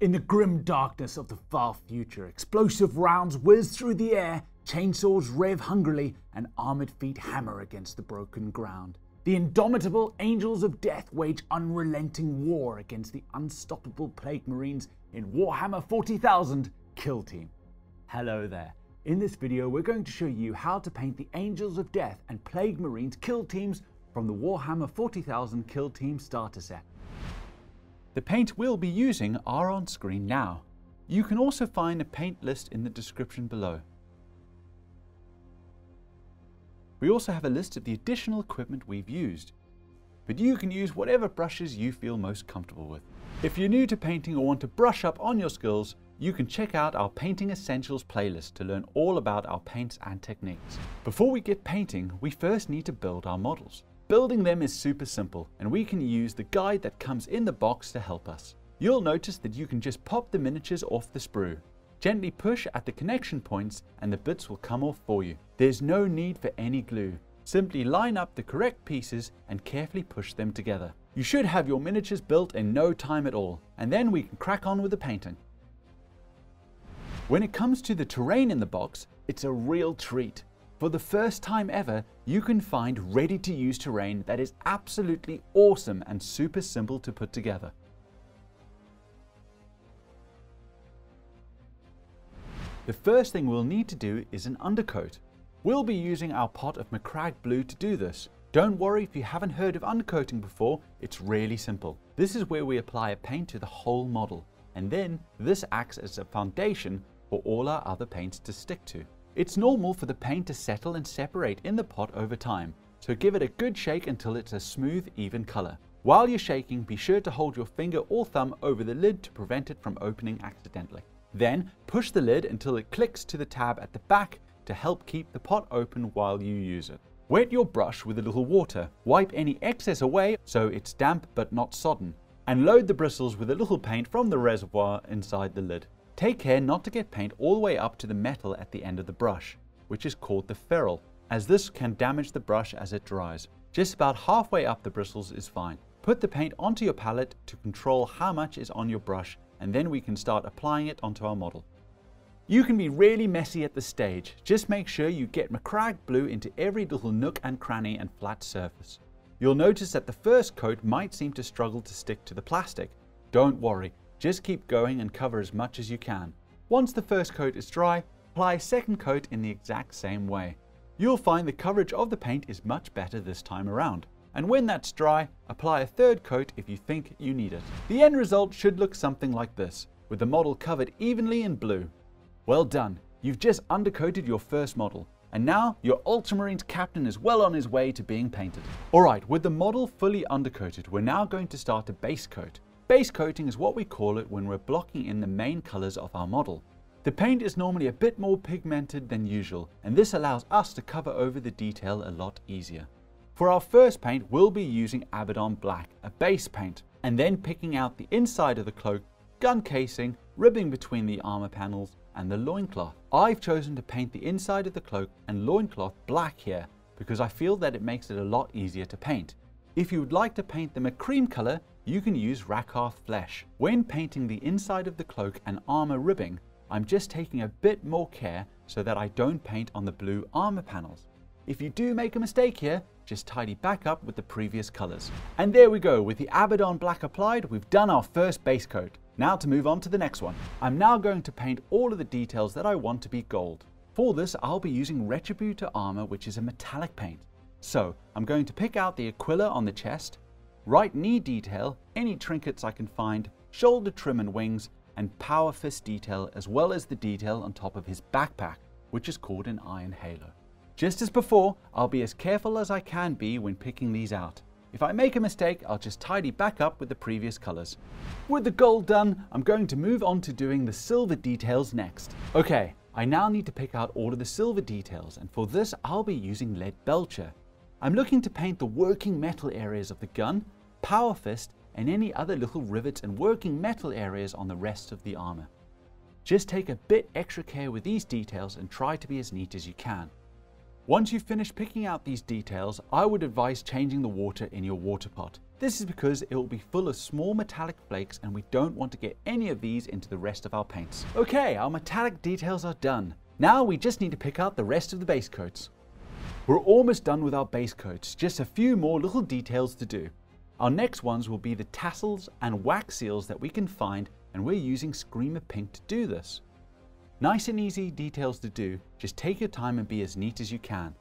In the grim darkness of the far future, explosive rounds whiz through the air, chainswords rev hungrily, and armored feet hammer against the broken ground. The indomitable angels of death wage unrelenting war against the unstoppable plague marines in Warhammer 40,000 Kill Team. Hello there. In this video, we're going to show you how to paint the Angels of Death and Plague Marines kill teams from the Warhammer 40,000 Kill Team starter set. The paint we'll be using are on screen now. You can also find a paint list in the description below. We also have a list of the additional equipment we've used, but you can use whatever brushes you feel most comfortable with. If you're new to painting or want to brush up on your skills, you can check out our Painting Essentials playlist to learn all about our paints and techniques. Before we get painting, we first need to build our models. Building them is super simple, and we can use the guide that comes in the box to help us. You'll notice that you can just pop the miniatures off the sprue. Gently push at the connection points and the bits will come off for you. There's no need for any glue. Simply line up the correct pieces and carefully push them together. You should have your miniatures built in no time at all, and then we can crack on with the painting. When it comes to the terrain in the box, it's a real treat. For the first time ever, you can find ready to use terrain that is absolutely awesome and super simple to put together. The first thing we'll need to do is an undercoat. We'll be using our pot of Macragge Blue to do this. Don't worry if you haven't heard of undercoating before, it's really simple. This is where we apply a paint to the whole model, and then this acts as a foundation for all our other paints to stick to. It's normal for the paint to settle and separate in the pot over time, so give it a good shake until it's a smooth, even color. While you're shaking, be sure to hold your finger or thumb over the lid to prevent it from opening accidentally. Then push the lid until it clicks to the tab at the back to help keep the pot open while you use it. Wet your brush with a little water, wipe any excess away so it's damp but not sodden, and load the bristles with a little paint from the reservoir inside the lid. Take care not to get paint all the way up to the metal at the end of the brush, which is called the ferrule, as this can damage the brush as it dries. Just about halfway up the bristles is fine. Put the paint onto your palette to control how much is on your brush and then we can start applying it onto our model. You can be really messy at this stage, just make sure you get Macragge Blue into every little nook and cranny and flat surface. You'll notice that the first coat might seem to struggle to stick to the plastic. Don't worry, just keep going and cover as much as you can. Once the first coat is dry, apply a second coat in the exact same way. You'll find the coverage of the paint is much better this time around. And when that's dry, apply a third coat if you think you need it. The end result should look something like this, with the model covered evenly in blue. Well done, you've just undercoated your first model, and now your Ultramarines captain is well on his way to being painted. Alright, with the model fully undercoated, we're now going to start a base coat. Base coating is what we call it when we're blocking in the main colors of our model. The paint is normally a bit more pigmented than usual, and this allows us to cover over the detail a lot easier. For our first paint, we'll be using Abaddon Black, a base paint, and then picking out the inside of the cloak, gun casing, ribbing between the armor panels, and the loincloth. I've chosen to paint the inside of the cloak and loincloth black here, because I feel that it makes it a lot easier to paint. If you would like to paint them a cream color, you can use Rakarth Flesh. When painting the inside of the cloak and armor ribbing, I'm just taking a bit more care so that I don't paint on the blue armor panels. If you do make a mistake here, just tidy back up with the previous colors. And there we go, with the Abaddon Black applied, we've done our first base coat. Now to move on to the next one. I'm now going to paint all of the details that I want to be gold. For this, I'll be using Retributor Armor, which is a metallic paint. So, I'm going to pick out the Aquila on the chest, right knee detail, any trinkets I can find, shoulder trim and wings, and power fist detail as well as the detail on top of his backpack, which is called an iron halo. Just as before, I'll be as careful as I can be when picking these out. If I make a mistake, I'll just tidy back up with the previous colors. With the gold done, I'm going to move on to doing the silver details next. Okay, I now need to pick out all of the silver details, and for this I'll be using lead belcher. I'm looking to paint the working metal areas of the gun, power fist, and any other little rivets and working metal areas on the rest of the armor. Just take a bit extra care with these details and try to be as neat as you can. Once you've finished picking out these details, I would advise changing the water in your water pot. This is because it will be full of small metallic flakes and we don't want to get any of these into the rest of our paints. Okay, our metallic details are done. Now we just need to pick out the rest of the base coats. We're almost done with our base coats, just a few more little details to do. Our next ones will be the tassels and wax seals that we can find and we're using Screamer Pink to do this. Nice and easy details to do, just take your time and be as neat as you can.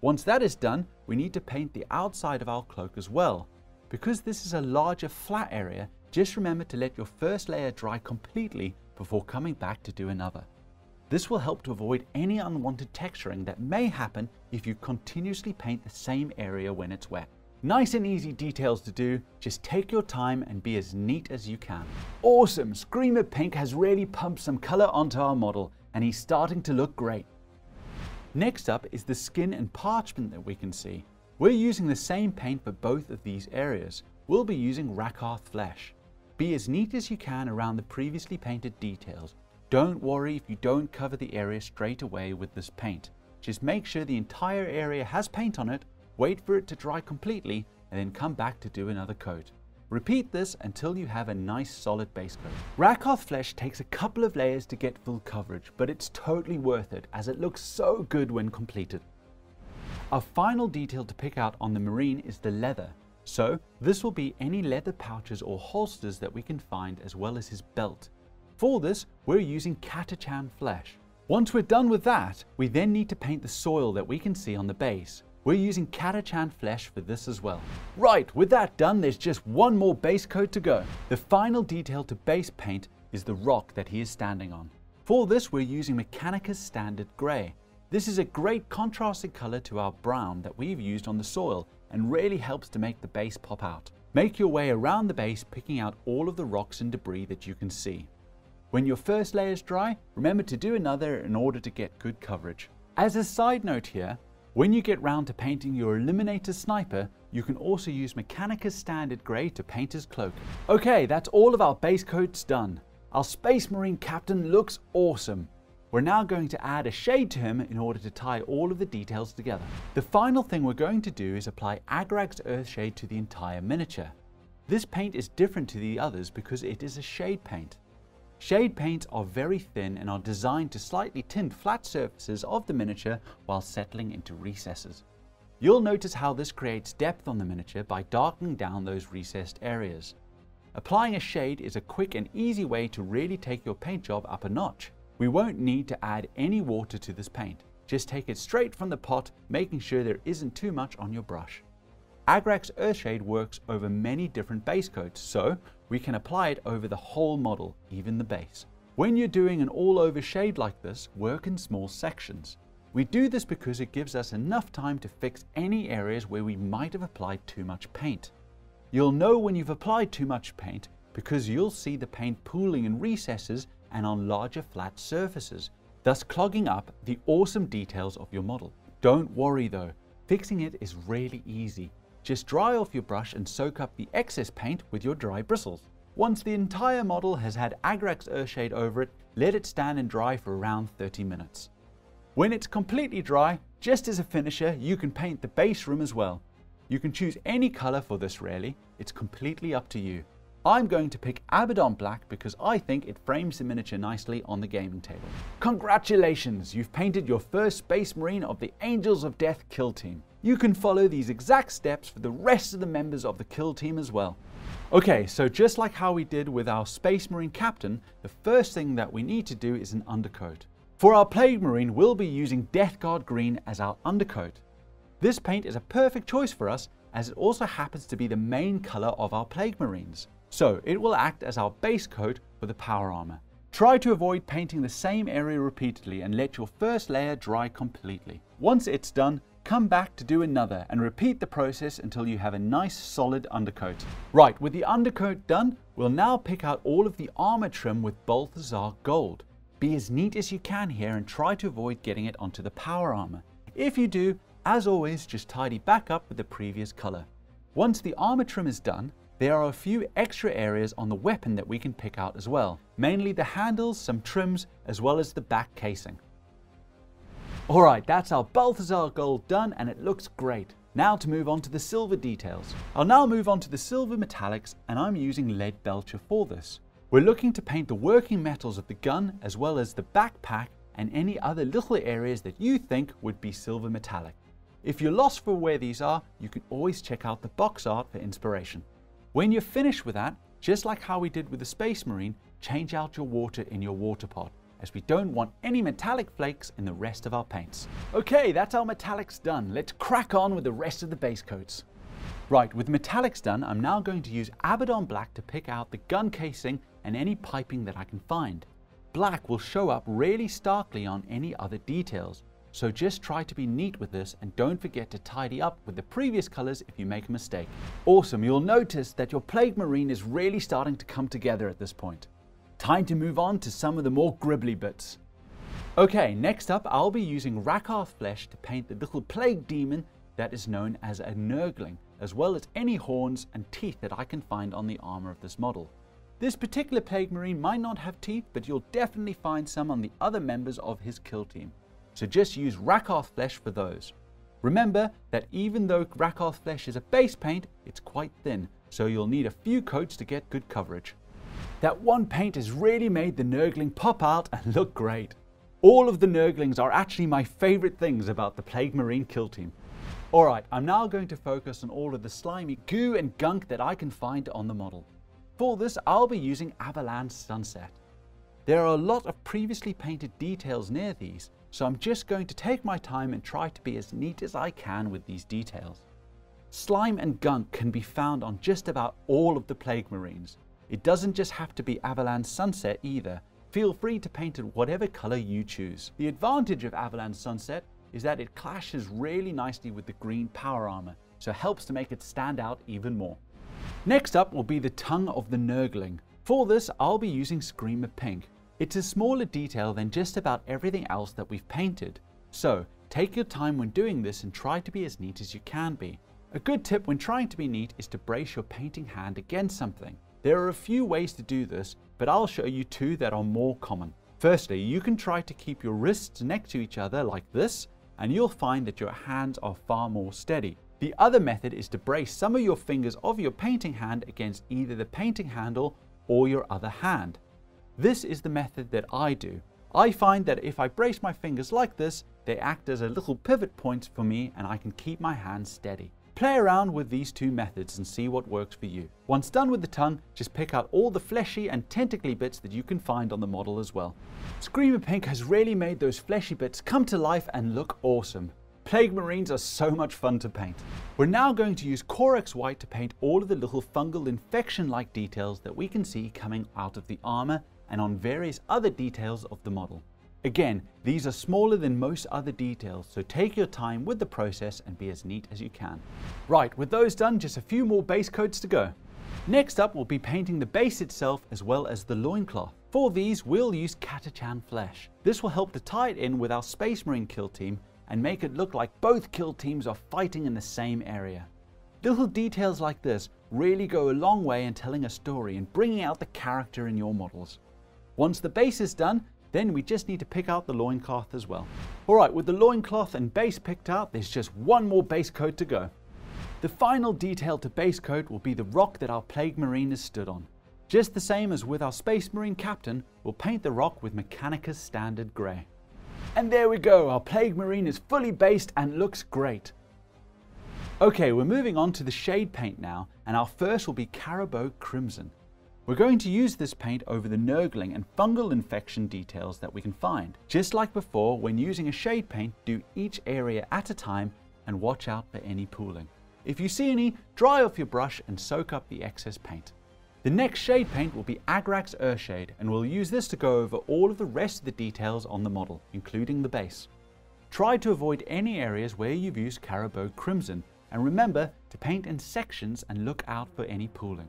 Once that is done, we need to paint the outside of our cloak as well. Because this is a larger flat area, just remember to let your first layer dry completely before coming back to do another. This will help to avoid any unwanted texturing that may happen if you continuously paint the same area when it's wet. Nice and easy details to do, just take your time and be as neat as you can. Awesome, Screamer Pink has really pumped some color onto our model and he's starting to look great. Next up is the skin and parchment that we can see. We're using the same paint for both of these areas. We'll be using Rakarth Flesh. Be as neat as you can around the previously painted details. Don't worry if you don't cover the area straight away with this paint. Just make sure the entire area has paint on it Wait for it to dry completely and then come back to do another coat. Repeat this until you have a nice solid base coat. Rakarth Flesh takes a couple of layers to get full coverage, but it's totally worth it as it looks so good when completed. Our final detail to pick out on the Marine is the leather. So this will be any leather pouches or holsters that we can find as well as his belt. For this, we're using Catachan Flesh. Once we're done with that, we then need to paint the soil that we can see on the base. We're using Catachan Flesh for this as well. Right, with that done, there's just one more base coat to go. The final detail to base paint is the rock that he is standing on. For this, we're using Mechanicus Standard Grey. This is a great contrasting color to our brown that we've used on the soil and really helps to make the base pop out. Make your way around the base picking out all of the rocks and debris that you can see. When your first layer is dry, remember to do another in order to get good coverage. As a side note here, when you get round to painting your Eliminator Sniper, you can also use Mechanicus Standard Grey to paint his cloak. Okay, that's all of our base coats done. Our Space Marine Captain looks awesome. We're now going to add a shade to him in order to tie all of the details together. The final thing we're going to do is apply Agrax Earthshade to the entire miniature. This paint is different to the others because it is a shade paint. Shade paints are very thin and are designed to slightly tint flat surfaces of the miniature while settling into recesses. You'll notice how this creates depth on the miniature by darkening down those recessed areas. Applying a shade is a quick and easy way to really take your paint job up a notch. We won't need to add any water to this paint. Just take it straight from the pot, making sure there isn't too much on your brush. Agrax Earthshade works over many different base coats, so we can apply it over the whole model, even the base. When you're doing an all-over shade like this, work in small sections. We do this because it gives us enough time to fix any areas where we might have applied too much paint. You'll know when you've applied too much paint because you'll see the paint pooling in recesses and on larger flat surfaces, thus clogging up the awesome details of your model. Don't worry though, fixing it is really easy. Just dry off your brush and soak up the excess paint with your dry bristles. Once the entire model has had Agrax Earthshade over it, let it stand and dry for around 30 minutes. When it's completely dry, just as a finisher, you can paint the base room as well. You can choose any color for this really, it's completely up to you. I'm going to pick Abaddon Black because I think it frames the miniature nicely on the gaming table. Congratulations, you've painted your first Space Marine of the Angels of Death kill team. You can follow these exact steps for the rest of the members of the kill team as well. Okay, so just like how we did with our Space Marine Captain, the first thing that we need to do is an undercoat. For our Plague Marine, we'll be using Death Guard Green as our undercoat. This paint is a perfect choice for us as it also happens to be the main color of our Plague Marines so it will act as our base coat for the power armor. Try to avoid painting the same area repeatedly and let your first layer dry completely. Once it's done, come back to do another and repeat the process until you have a nice solid undercoat. Right, with the undercoat done, we'll now pick out all of the armor trim with Balthasar Gold. Be as neat as you can here and try to avoid getting it onto the power armor. If you do, as always, just tidy back up with the previous color. Once the armor trim is done, there are a few extra areas on the weapon that we can pick out as well, mainly the handles, some trims, as well as the back casing. Alright, that's our Balthasar gold done and it looks great. Now to move on to the silver details. I'll now move on to the silver metallics and I'm using Leadbelcher for this. We're looking to paint the working metals of the gun as well as the backpack and any other little areas that you think would be silver metallic. If you're lost for where these are, you can always check out the box art for inspiration. When you're finished with that, just like how we did with the Space Marine, change out your water in your water pot, as we don't want any metallic flakes in the rest of our paints. Okay, that's our metallics done. Let's crack on with the rest of the base coats. Right, with metallics done, I'm now going to use Abaddon Black to pick out the gun casing and any piping that I can find. Black will show up really starkly on any other details, so just try to be neat with this and don't forget to tidy up with the previous colors if you make a mistake. Awesome, you'll notice that your Plague Marine is really starting to come together at this point. Time to move on to some of the more gribbly bits. Okay, next up I'll be using Rakarth Flesh to paint the little Plague Demon that is known as a Nurgling, as well as any horns and teeth that I can find on the armor of this model. This particular Plague Marine might not have teeth, but you'll definitely find some on the other members of his kill team. So just use Rakarth Flesh for those. Remember that even though Rakarth Flesh is a base paint, it's quite thin, so you'll need a few coats to get good coverage. That one paint has really made the Nurgling pop out and look great. All of the Nurglings are actually my favourite things about the Plague Marine kill team. Alright, I'm now going to focus on all of the slimy goo and gunk that I can find on the model. For this, I'll be using Averland Sunset. There are a lot of previously painted details near these, so I'm just going to take my time and try to be as neat as I can with these details. Slime and gunk can be found on just about all of the Plague Marines. It doesn't just have to be Averland Sunset either. Feel free to paint it whatever color you choose. The advantage of Averland Sunset is that it clashes really nicely with the green power armor, so it helps to make it stand out even more. Next up will be the tongue of the Nurgling. For this, I'll be using Screamer Pink. It's a smaller detail than just about everything else that we've painted. So, take your time when doing this and try to be as neat as you can be. A good tip when trying to be neat is to brace your painting hand against something. There are a few ways to do this, but I'll show you two that are more common. Firstly, you can try to keep your wrists next to each other like this, and you'll find that your hands are far more steady. The other method is to brace some of your fingers of your painting hand against either the painting handle or your other hand. This is the method that I do. I find that if I brace my fingers like this, they act as a little pivot point for me and I can keep my hand steady. Play around with these two methods and see what works for you. Once done with the tongue, just pick out all the fleshy and tentacly bits that you can find on the model as well. Screamer Pink has really made those fleshy bits come to life and look awesome. Plague Marines are so much fun to paint. We're now going to use Corax White to paint all of the little fungal infection-like details that we can see coming out of the armor and on various other details of the model. Again, these are smaller than most other details, so take your time with the process and be as neat as you can. Right, with those done, just a few more base coats to go. Next up, we'll be painting the base itself as well as the loincloth. For these, we'll use Catachan flesh. This will help to tie it in with our Space Marine kill team and make it look like both kill teams are fighting in the same area. Little details like this really go a long way in telling a story and bringing out the character in your models. Once the base is done, then we just need to pick out the loincloth as well. Alright, with the loincloth and base picked out, there's just one more base coat to go. The final detail to base coat will be the rock that our Plague Marine is stood on. Just the same as with our Space Marine Captain, we'll paint the rock with Mechanicus Standard Grey. And there we go, our Plague Marine is fully based and looks great. Okay, we're moving on to the shade paint now, and our first will be Carroburg Crimson. We're going to use this paint over the nurgling and fungal infection details that we can find. Just like before, when using a shade paint, do each area at a time and watch out for any pooling. If you see any, dry off your brush and soak up the excess paint. The next shade paint will be Agrax Earthshade and we'll use this to go over all of the rest of the details on the model, including the base. Try to avoid any areas where you've used Carroburg Crimson and remember to paint in sections and look out for any pooling.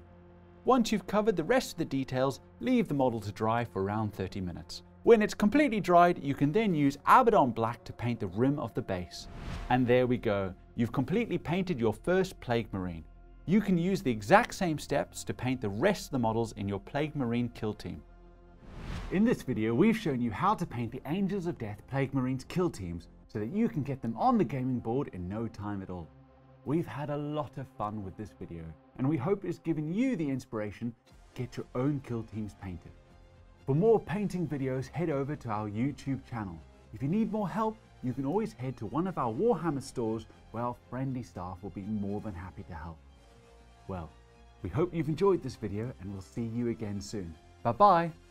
Once you've covered the rest of the details, leave the model to dry for around 30 minutes. When it's completely dried, you can then use Abaddon Black to paint the rim of the base. And there we go, you've completely painted your first Plague Marine. You can use the exact same steps to paint the rest of the models in your Plague Marine kill team. In this video, we've shown you how to paint the Angels of Death Plague Marines kill teams, so that you can get them on the gaming board in no time at all. We've had a lot of fun with this video and we hope it's given you the inspiration to get your own kill teams painted. For more painting videos head over to our YouTube channel. If you need more help you can always head to one of our Warhammer stores where our friendly staff will be more than happy to help. Well, we hope you've enjoyed this video and we'll see you again soon. Bye bye!